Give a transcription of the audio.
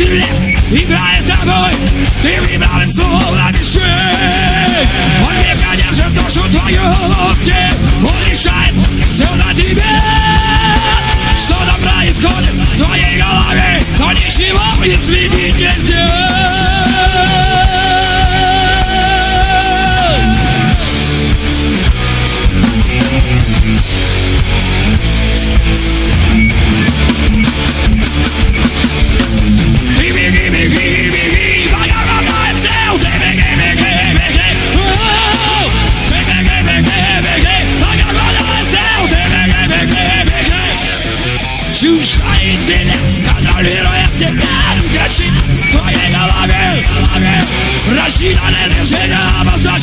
Земле играет тобой. Ты вибрален словно мишень. Он крепко держит душу твою. В лапке Przyszłej syny kontrolują w tym miarę Kreślina twojego ławy Roślina leży na pozdrawiam